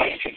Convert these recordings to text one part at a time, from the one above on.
attention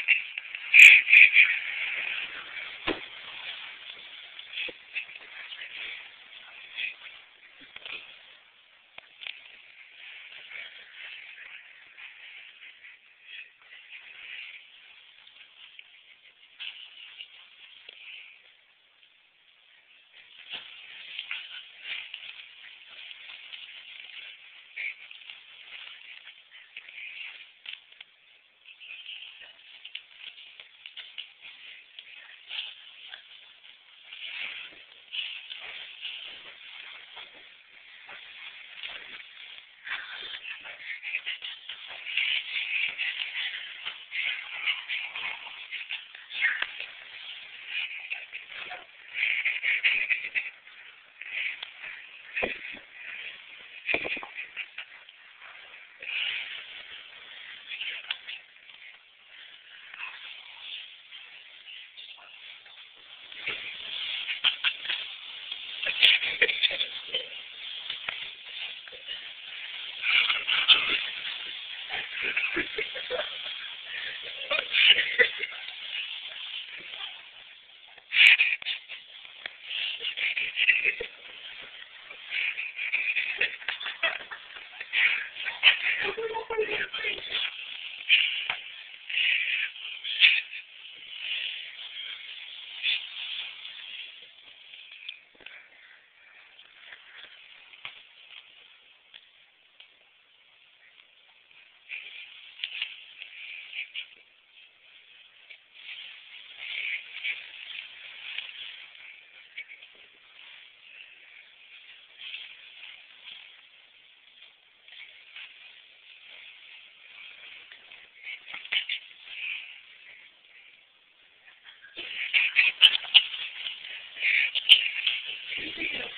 Thank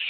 you.